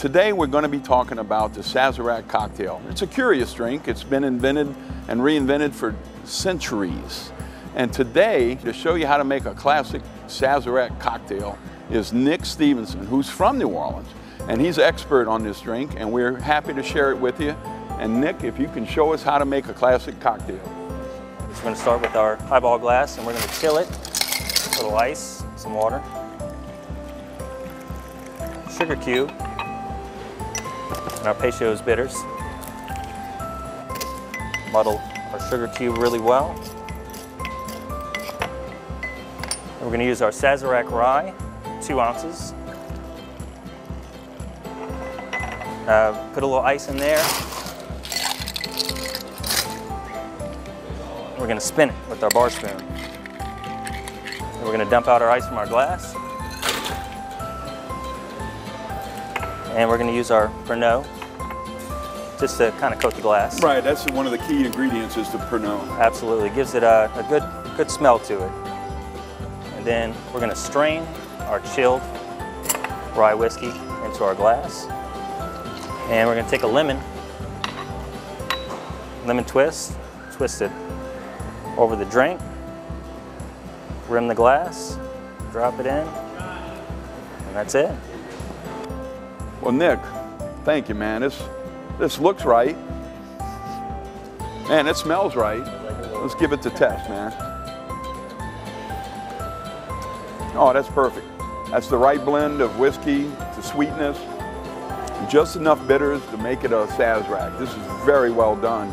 Today we're going to be talking about the Sazerac cocktail. It's a curious drink. It's been invented and reinvented for centuries. And today, to show you how to make a classic Sazerac cocktail, is Nick Stevenson, who's from New Orleans. And he's an expert on this drink, and we're happy to share it with you. And Nick, if you can show us how to make a classic cocktail. We're going to start with our highball glass, and we're going to chill it. A little ice, some water, sugar cube, Peychaud's bitters. Muddle our sugar cube really well. And we're going to use our Sazerac rye, two ounces. Uh, put a little ice in there. We're going to spin it with our bar spoon. And we're going to dump out our ice from our glass. And we're going to use our Pernod just to kind of coat the glass. Right, that's one of the key ingredients is the Pernod. Absolutely, gives it a, a good, good smell to it. And then we're going to strain our chilled rye whiskey into our glass. And we're going to take a lemon, lemon twist, twist it over the drink, rim the glass, drop it in, and that's it. Well, Nick, thank you, man. This, this looks right. Man, it smells right. Let's give it the test, man. Oh, that's perfect. That's the right blend of whiskey to sweetness, just enough bitters to make it a Sazerac. This is very well done.